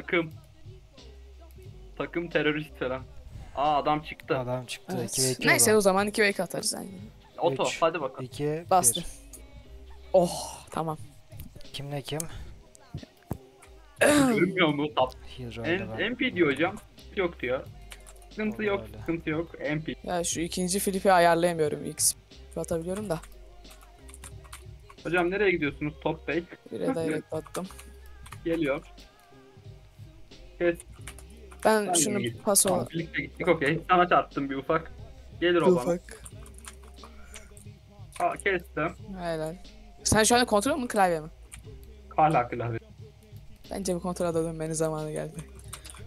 Takım. Takım terörist falan. Aa adam çıktı. Adam çıktı. Evet. 2 ve 2 Neyse o zaman 2 wake atarız yani. Oto üç. hadi bakalım. 2 Bastım. Oh tamam. Kimle kim? Görünmüyor mu? Tap. Hero En, ile ben. MP diyor hocam. Yok diyor. Sıkıntı yok, Öyle. sıkıntı yok. MP. Ya şu ikinci flipi ayarlayamıyorum. X atabiliyorum da. Hocam nereye gidiyorsunuz? Top Bey. Bire direkt attım. Geliyor. Ben Ben şunu de pas Tamam, olarak. birlikte gittik okey. Sana çarptım bir ufak. Gelir o bana. Ufak. Aa, kestim. Helal. Sen şu anda kontrol mü klavye mi? Hala klavye. Bence bu kontrol da dönmenin zamanı geldi.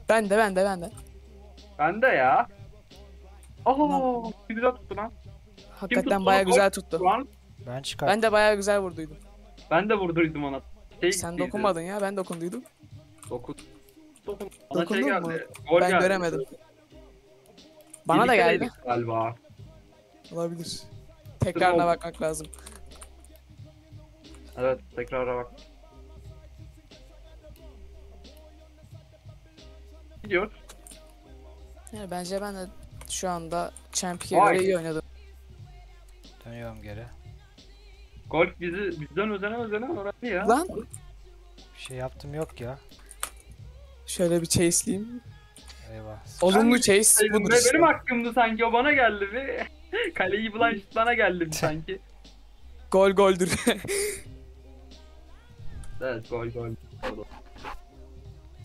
Ben de ben de ben de. Bende ya. Aha, güzel tuttu lan. Hakikaten baya güzel tuttu. Ben çıkarttım. Ben de baya güzel vurduydum. ben de vurduydum ona. Şey Sen dokunmadın ya ben dokunduydum. Dokun. Dokun. Bana şey Dokundun mu? geldi. Gol ben geldi. göremedim. Bana da geldi. Galiba. Olabilir. Tekrarına oldu. bakmak lazım. Evet tekrara bak. Gidiyor. Yani bence ben de şu anda Vay. göre iyi oynadım. Dönüyorum geri. Golf bizi bizden özene özene öğrendi ya. Lan Bir şey yaptım yok ya. Şöyle bir chase'leyeyim. Eyvah. Olumlu chase Benim, budur işte. benim hakkımdı sanki o bana geldi bir. Kaleyi bulan şut bana geldi bir sanki. Gol goldür. Evet gol gol.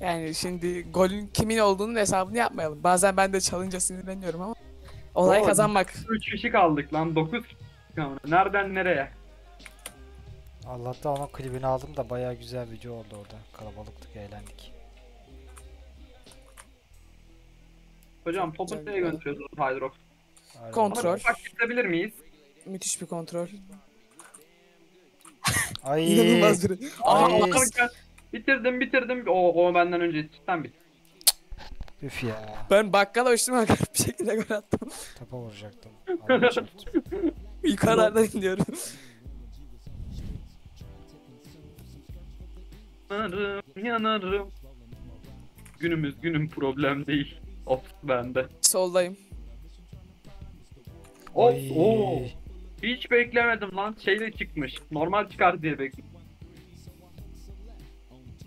yani şimdi golün kimin olduğunun hesabını yapmayalım. Bazen ben de çalınca sinirleniyorum ama olay Doğru. kazanmak. 3 kişi kaldık lan 9 Nereden nereye? Allah'tan onun klibini aldım da bayağı güzel video oldu orada. Kalabalıktık, eğlendik. Hocam topu nereye güzel. götürüyorsunuz Hydrox? Kontrol. Getirebilir miyiz? Müthiş bir kontrol. Ay. İnanılmaz bir. Atarken bitirdim bitirdim. O, o benden önce cidden bitti. Üf ya. Ben bakkala uçtum arkadaş bir şekilde gol attım. Topa vuracaktım. Çarptım. Yukarıdan iniyorum. Yanarım yanarım. Günümüz günüm problem değil. Of bende. Soldayım. Of Ay. oo. Hiç beklemedim lan. Şeyle çıkmış. Normal çıkar diye bekledim.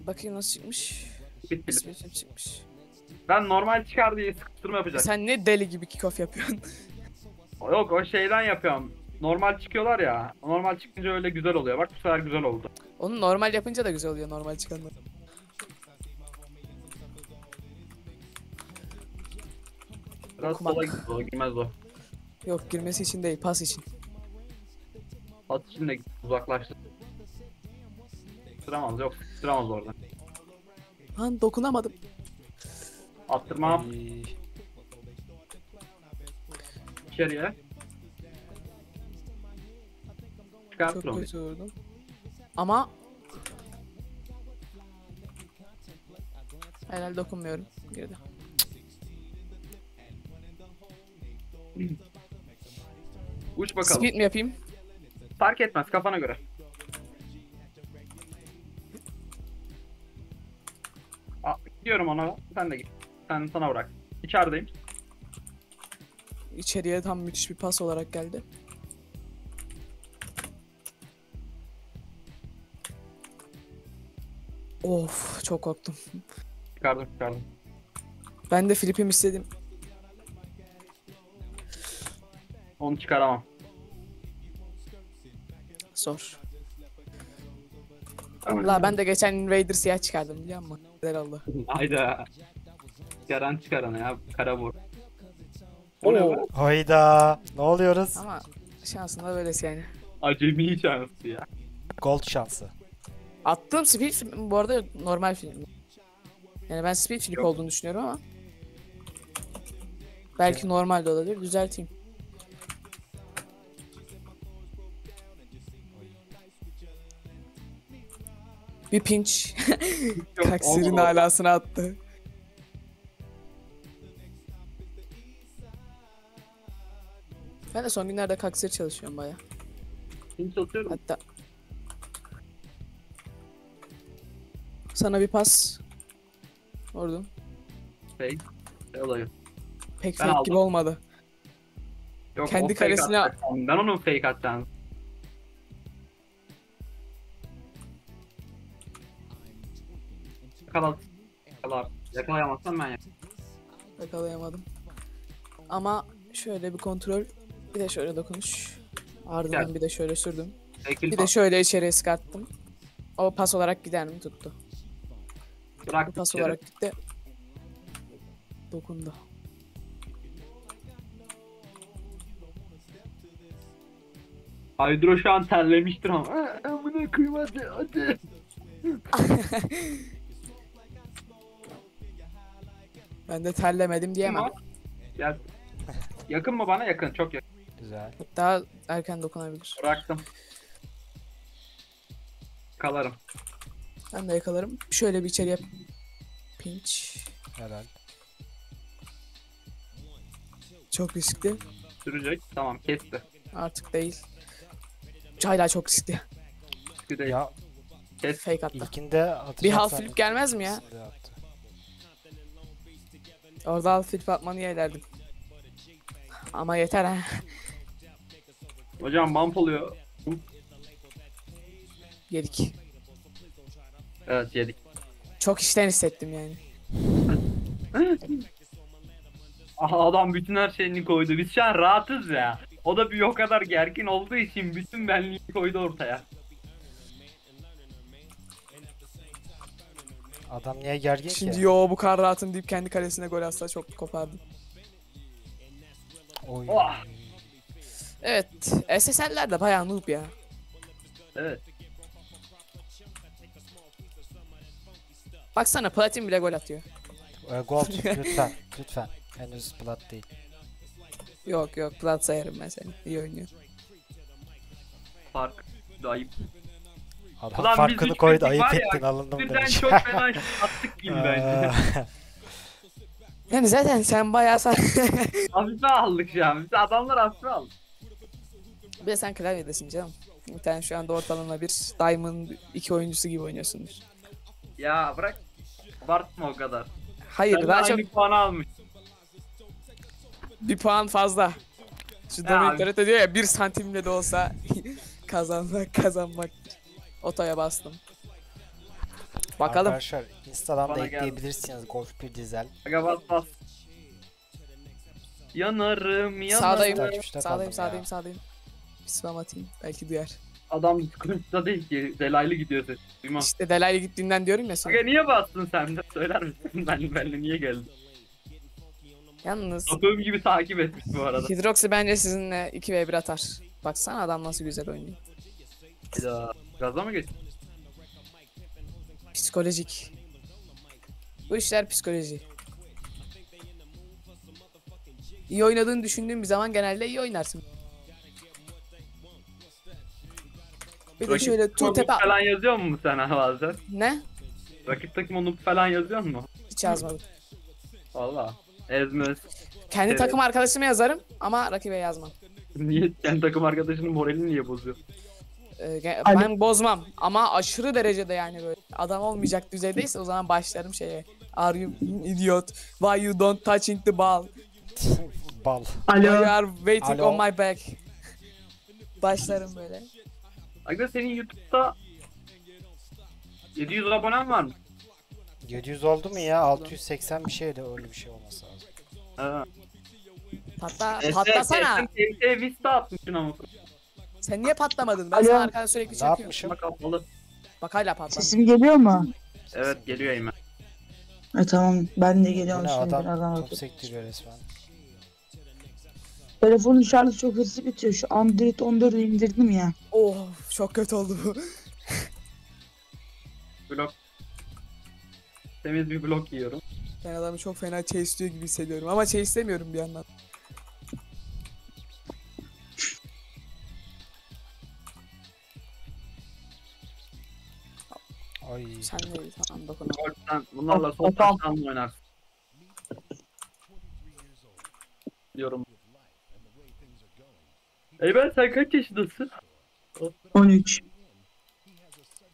Bakayım nasıl çıkmış. Bitti. Speed'im çıkmış. Ben normal çıkar diye sıkıştırma yapacak. Sen ne deli gibi kickoff yapıyorsun? Yok o şeyden yapıyorum. Normal çıkıyorlar ya. Normal çıkınca öyle güzel oluyor. Bak bu sefer güzel oldu. Onu normal yapınca da güzel oluyor normal çıkanlar. Biraz Okumak. sola gitti o. Girmez o. Yok girmesi için değil pas için. At içinde gitti. Uzaklaştı. Sıramaz yok. Sıramaz orada. Lan dokunamadım. Attırmam Ay. içeriye. Çıkartır Çok kötü vurdum. Ama Helal dokunmuyorum. Girdi. Uç bakalım. Speed mi yapayım? Fark etmez kafana göre. Aa, gidiyorum ona. Sen de git. Sen sana bırak. İçerideyim. İçeriye tam müthiş bir pas olarak geldi. Of çok korktum. Çıkardım çıkardım. Ben de flipim istedim. Onu çıkaramam. Zor. La ben de geçen Invader siyah çıkardım biliyor musun? Güzel oldu. Hayda. Çıkaran çıkaran ya. Kara vur. O ne be? Hayda. Ne oluyoruz? Ama şansında böylesi yani. Acemi şansı ya. Gold şansı. Attığım speed film bu arada normal film. Yani ben speed flip Yok. olduğunu düşünüyorum ama. Belki normal de olabilir. Düzelteyim. Bir Kaksirin olmadı. alasını attı. Ben de son günlerde kaksir çalışıyorum baya. Pinç atıyorum. Hatta sana bir pas. Vurdum. Fake. Şey olayı. Pek Ben fake aldım. gibi olmadı. Yok, Kendi o fake kalesine- atacak. Ben onun fake atacağım. Yakala. Yakala. Yakalayamazsam ben yak- Yakalayamadım. Ama şöyle bir kontrol. Bir de şöyle dokunuş. Ardından Gel. bir de şöyle sürdüm. Fake'in Bir de şöyle içeriye sıkarttım. O pas olarak gider mi tuttu. Bu bırak pas içeri. olarak gitti. Dokundu. Hydro şu an terlemiştir ama. "Aa, Amına koyayım hadi Ben de terlemedim diyemem. Gel. Yakın mı bana? Yakın. Çok yakın. Güzel. Daha erken dokunabilir. Bıraktım. Kalarım. Ben de yakalarım. Şöyle bir içeriye pinch. Helal. Çok riskli. Sürecek. Tamam kesti. Artık değil. Hala çok riskli. Bir de Ya kes. Fake attı. ilkinde atacak Bir half flip gelmez mi ya? Attı. Orada half flip atmanı yeğlerdim. Ama yeter ha. Hocam bump oluyor. Yedik. Evet yedik. Çok işten hissettim yani. Aha adam bütün her şeyini koydu. Biz şu an rahatız ya. O da bir o kadar gergin olduğu için bütün benliği koydu ortaya. Adam niye gergin Şimdi ki? yo bu kadar rahatım deyip kendi kalesine gol atsa çok kopardım. Oy. Oh. Evet. SSL'ler de bayağı noob ya. Evet. Baksana Platin bile gol atıyor. Ee, gold lütfen. Lütfen. Henüz plat değil. Yok yok Plat sayarım ben seni. İyi oynuyor. Fark. Ayıp. Adam Ulan farkını koydu ayıp ettin alındım Birden demiş. çok fena attık gibi bence. Yani zaten sen bayağı sen... hafife aldık şu an. Biz adamlar hafife aldık. bir de sen klavyedesin canım. Bir tane şu anda ortalama bir Diamond iki oyuncusu gibi oynuyorsundur. Ya bırak. Abartma o kadar. Hayır Ben daha aynı çok puanı almış. bir puan fazla. Şu abi. Toretto diyor ya bir santimle de olsa kazanmak kazanmak. Otoya bastım. Bakalım. Arkadaşlar Instagram'da Bana geldi. ekleyebilirsiniz Golf 1 dizel. Aga bas bas. Yanarım yanarım. Sağdayım. Takipçide kaldım Sağdayım ya. sağdayım sağdayım. Bir spam atayım. Belki duyar. Adam Discord'da değil ki. Delaylı gidiyor ses. Duymaz. İşte Delaylı gittiğinden diyorum ya sana. Aga niye bastın sen de? Söyler misin? Ben, benle niye geldin? Yalnız Sapığım gibi takip etmiş bu arada. Hidroxy bence sizinle 2v1 atar. Baksana adam nasıl güzel oynuyor. Ya, gaza mı geçtin? Psikolojik. Bu işler psikoloji. İyi oynadığını düşündüğün bir zaman genelde iyi oynarsın. Bir de Rakip şöyle tur tepe... falan yazıyor mu sana bazen? Ne? Rakip takım onu falan yazıyor mu? Hiç yazmadım. Valla. Ezmez. Kendi Evet. takım arkadaşıma yazarım ama rakibe yazmam. Niye kendi takım arkadaşının moralini niye bozuyor? Ee, ge- ben bozmam ama aşırı derecede yani böyle. Adam olmayacak düzeydeyse o zaman başlarım şeye. Are you idiot? Why you don't touching the ball? Bal. Why you are waiting Alo. on my back? Başlarım böyle. Aga senin YouTube'da 700 abonen var mı? 700 oldu mu ya? 680 bir şeydi öyle bir şey olması lazım. Ha. Patla, Ese- patlasana. Sen TRT Vista atmışsın ama. Sen niye patlamadın? Ben Alo. sana arkadan sürekli Ne çekiyorum. yapmışım? Bak kapalı. Bak hala patladı. Sesim geliyor mu? Evet geliyor Eymen. E tamam ben de Bu geliyorum ne şimdi adam birazdan top bakayım. sektiriyor resmen. Telefonun şarjı çok hızlı bitiyor. Şu Android 14'ü indirdim ya. Oh çok kötü oldu bu. Blok. Temiz bir blok yiyorum. Ben adamı çok fena chase'liyor gibi hissediyorum ama chase'lemiyorum bir yandan. Ay. Sen değil tamam dokun. Golf'ten bunlarla sol Tamam. taştan mı oynarsın? Diyorum. Eymen sen kaç yaşındasın? 13.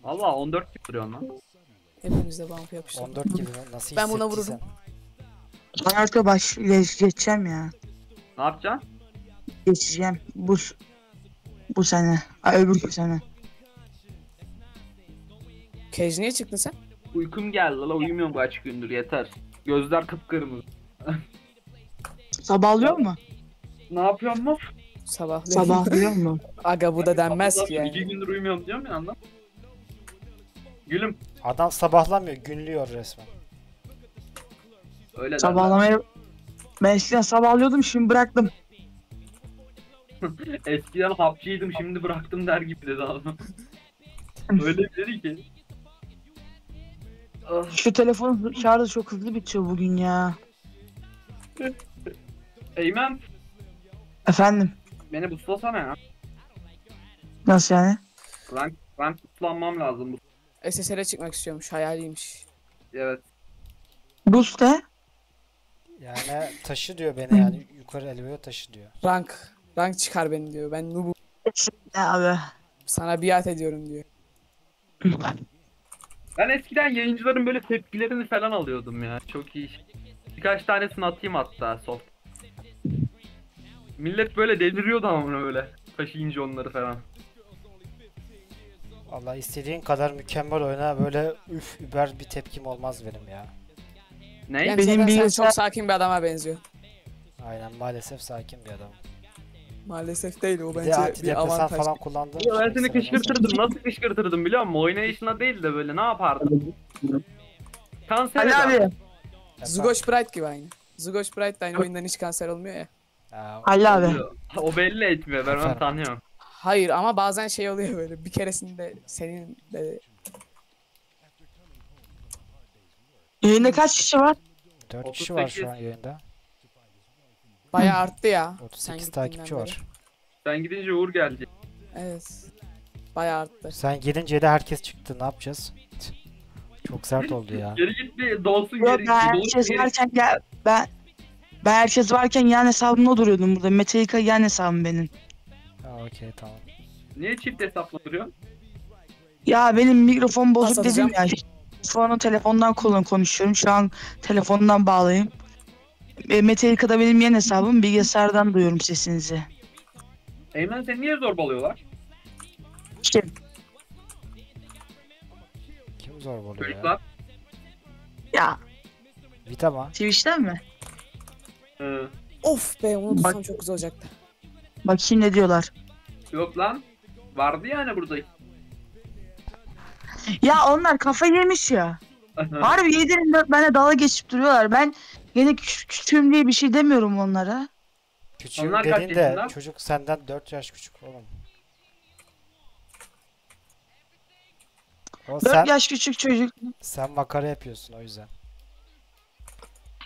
Valla 14 gibi duruyorsun lan. Hepimiz de bump yapıştırdık. 14 gibi mi? Nasıl Ben buna vururum. Ben arka baş geç- geçeceğim ya. Ne yapacaksın? Geçeceğim. Bu bu sene. Ay öbür sene. Cage niye çıktın sen? Uykum geldi la uyumuyorum kaç gündür yeter. Gözler kıpkırmızı. Sabahlıyor mu? Ne yapıyorsun mu? Sabah. Sabahlıyor mu? Aga bu da denmez ki İki yani. gündür uyumuyorum diyorum ya anlam. Gülüm Adam sabahlamıyor, günlüyor resmen. öyle derler. Sabahlamaya ben eskiden sabahlıyordum şimdi bıraktım. Eskiden hapçıydım şimdi bıraktım der gibi dedi adam. Öyle dedi ki. Ah, Şu telefonun şarjı çok hızlı bitiyor bugün ya. Eymen Efendim beni buslasana ya. nasıl yani? Rank, rank buslanmam lazım bu. SSR'e çıkmak istiyormuş. Hayaliymiş. Evet. Boost ne? Yani taşı diyor beni yani yukarı elbette taşı diyor. Rank. Rank çıkar beni diyor. Ben noob'um. Ne abi? Sana biat ediyorum diyor. Ben eskiden yayıncıların böyle tepkilerini falan alıyordum ya. Çok iyi. Birkaç tanesini atayım hatta soft. Millet böyle deliriyordu ama bunu böyle. Taşıyınca onları falan. Vallahi istediğin kadar mükemmel oyna böyle üf über bir tepkim olmaz benim ya. Ne? Yani Benim bilgisayar- çok sakin bir adama benziyor. Aynen maalesef sakin bir adam. Maalesef değil o Bir bence bir antidepresan avantaj. falan kullandığım Ya ben seni kışkırtırdım. Nasıl kışkırtırdım biliyor musun? Oynayışına değil de böyle ne yapardım? Kanser Ali abi. Efendim? Zugoş Bright gibi aynı. Zugoş Bright da aynı oyundan hiç kanser olmuyor ya. Ha, Ali abi. O belli etmiyor. Ben onu tanıyorum. Hayır ama bazen şey oluyor böyle. Bir keresinde senin de Yayında kaç kişi var? 4 kişi var 38. şu an yayında. Bayağı arttı ya. Sen 38 gittiğinden takipçi var. Sen gidince Uğur gelecek. Evet. Bayağı arttı. Sen gelince de herkes çıktı ne yapacağız? Çok sert oldu ya. Geri git bir dolsun Yok geri. ben herkes geri. varken ya ben ben herkes varken yan hesabımda duruyordum burada. Metallica yan hesabım benim. Ha okey tamam. Niye çift hesapla duruyorsun? Ya benim mikrofon bozuk dedim ya. Şu an telefondan kullan konuşuyorum. Şu an telefondan bağlayayım. E, Metallica'da benim yan hesabım. Bilgisayardan duyuyorum sesinizi. Eymen seni niye zorbalıyorlar? Kim zor oluyor ya? Çocuklar. ya Vita mı? Twitch'ten mi? Hı. Of be onu tutsam Bak- çok güzel olacaktı. Bakayım ne diyorlar. Yok lan. Vardı yani burada. Ya onlar kafa yemiş ya. Harbi 7'nin benle dalga geçip duruyorlar. Ben yine küç- küçüğüm diye bir şey demiyorum onlara. Küçüğüm Onlar kaç dedin de yaşında? çocuk senden 4 yaş küçük oğlum. O 4 sen, yaş küçük çocuk. sen makara yapıyorsun o yüzden.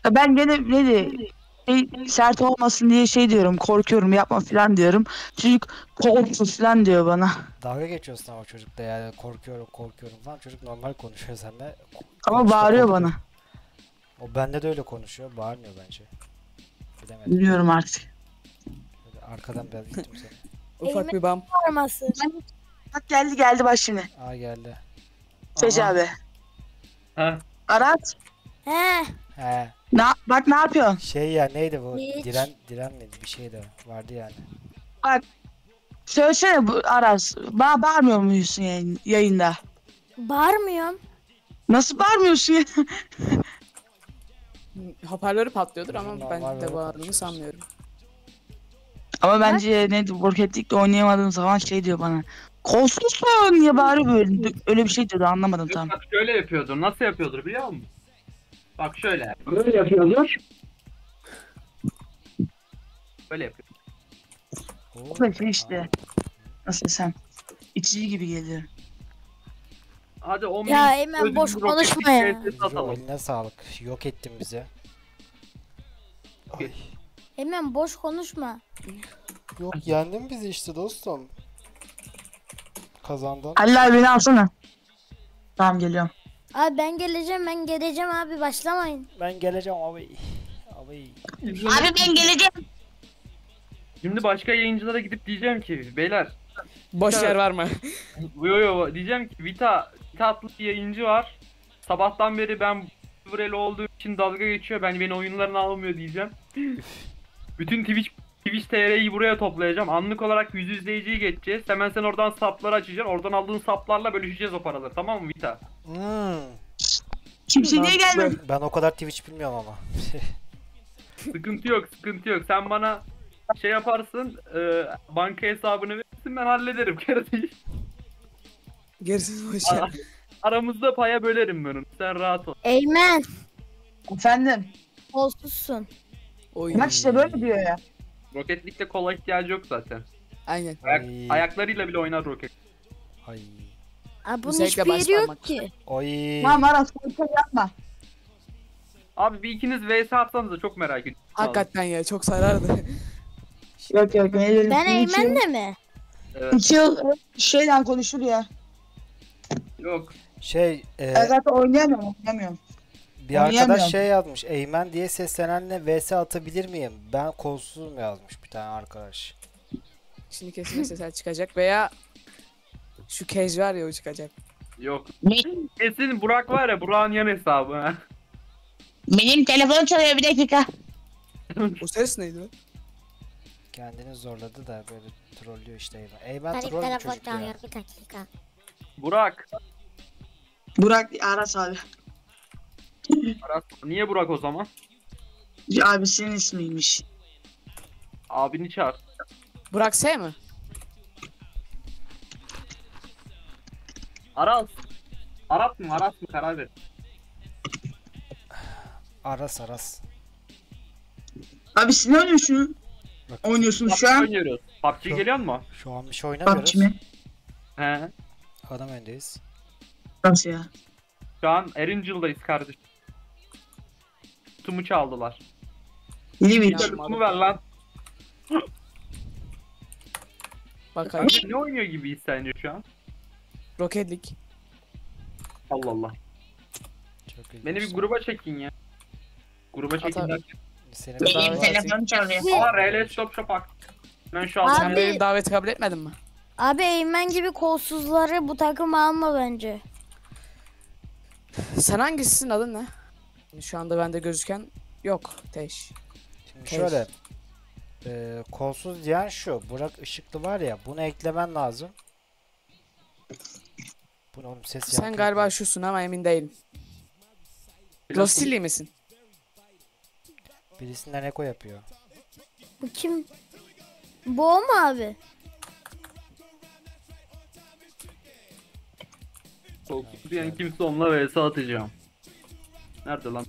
Ya Ben gene ne de şey, sert olmasın diye şey diyorum. Korkuyorum yapma falan diyorum. Çocuk korksun falan diyor bana. Dalga geçiyorsun ama çocukla yani korkuyorum korkuyorum falan. Çocuk normal konuşuyor seninle. Ama Konuşta bağırıyor korkuyor. bana. O bende de öyle konuşuyor. Bağırmıyor bence. Bilemedim. Biliyorum artık. Böyle arkadan biraz gittim seni. Ufak bir bump. Varması. Bak geldi geldi bak şimdi. Aa geldi. Seç Aha. abi. Ha. Arat. He. He. Ne, bak ne yapıyorsun? Şey ya neydi bu? Hiç. Diren diren miydi? Bir şey de vardı yani. Söylesene bu Aras. Bana bağırmıyor musun yayın, yayında? Bağırmıyorum. Nasıl bağırmıyorsun ya? Hoparlörü patlıyordur ama ben de bağırdığını sanmıyorum. Ama bence ne Rocket League'de oynayamadığım zaman şey diyor bana. Kolsuzsun niye bağırıyor böyle? Öyle bir şey diyordu anlamadım tam. Bak şöyle yapıyordur. Nasıl yapıyordur biliyor musun? Bak şöyle. Böyle yapıyordur. Böyle yapıyor. Böyle şey işte. Nasıl desem. İçici gibi geliyor. Hadi 10 Ya Eymen boş konuşma roket ya. Eline sağlık. Yok ettin bizi. Ay. Hemen boş konuşma. Yok yendin bizi işte dostum. Kazandın. Halil abi beni alsana. Tamam geliyorum. Abi ben geleceğim ben geleceğim abi başlamayın. Ben geleceğim abi. Abi. Abi ben geleceğim. Şimdi başka yayıncılara gidip diyeceğim ki beyler Boş yer var mı? yo yo diyeceğim ki Vita, Vita adlı bir yayıncı var. sabahtan beri ben Vreli olduğu için dalga geçiyor. Ben beni oyunlarına almıyor diyeceğim. Bütün Twitch Twitch TR'yi buraya toplayacağım. Anlık olarak yüz izleyiciyi geçeceğiz. Hemen sen oradan sapları açacaksın. Oradan aldığın saplarla bölüşeceğiz o paraları. Tamam mı Vita? Hmm. Kimse niye gelmedi? Ben o kadar Twitch bilmiyorum ama. Sıkıntı yok, sıkıntı yok. Sen bana şey yaparsın, e, banka hesabını verirsin ben hallederim. Kere değil. Gerisini boş ver. Aramızda paya bölerim ben onu. Sen rahat ol. Eymen Efendim. kolsuzsun. Oy. Bak işte böyle diyor ya. Rocket League'de kola ihtiyacı yok zaten. Aynen. Ayak, Ay. ayaklarıyla bile oynar Rocket. Ay. Abi bunun Özellikle hiçbir yeri yok ki. Oy. Tamam Aras korku yapma. Abi bir ikiniz vs atsanız da çok merak ediyorum. Hakikaten ya çok sarardı. Yok yok. Ne? Ben İki yıl- Eymen de mi? Evet, İki yıl şeyden konuşur ya. Yok. Şey, e, Ben zaten oynayamıyorum. Oynayamıyorum. bir arkadaş şey yazmış. Eymen diye seslenenle vs atabilir miyim? Ben kolsuzum yazmış bir tane arkadaş. Şimdi kesin sesler çıkacak veya şu kez var ya o çıkacak. Yok. Kesin Burak var ya Burak'ın yan hesabı ha. Benim telefon çalıyor bir dakika. O ses neydi? Kendini zorladı da böyle trollüyor işte Eymen. Eymen Hadi troll bir telefon çocuk ya. çalıyor bir dakika. Burak. Burak Aras abi. Aras, Niye Burak o zaman? Abisinin ismiymiş. Abini çağır. Burak S mi? Aras. Aras mı Aras mı karar ver. Aras Aras. Abi siz ne oynuyorsun? Oynuyorsunuz şu an. oynuyoruz. PUBG geliyor mu? Şu an bir şey oynamıyoruz. PUBG mi? He. Adam öndeyiz. Nasıl ya? Şu an Erangel'dayız kardeşim. Tumu çaldılar. Bir Ya. Tumu ver lan. Bakalım. Ne oynuyor gibiyiz sence şu an? Rocket League. Allah Allah. Çok ilginç. Beni bir gruba çekin ya. Gruba çekin Atar. derken. Senin Benim davet- telefon çalıyor. Aa RL Stop Shop ak. Ben şu an Abi- benim daveti kabul etmedin mi? Abi Eymen gibi kolsuzları bu takıma alma bence. Sen hangisisin adın ne? Şu anda bende gözüken yok. Teş. Şimdi şöyle. E, kolsuz diyen şu. Burak ışıklı var ya. Bunu eklemen lazım. Bu ne oğlum ses Sen yankı galiba yapıyor. şusun ama emin değilim. Losili misin? Birisinden eko yapıyor. Bu kim? Bu o mu abi? Kolsuz diyen kimse onunla vs atacağım. Nerede lan?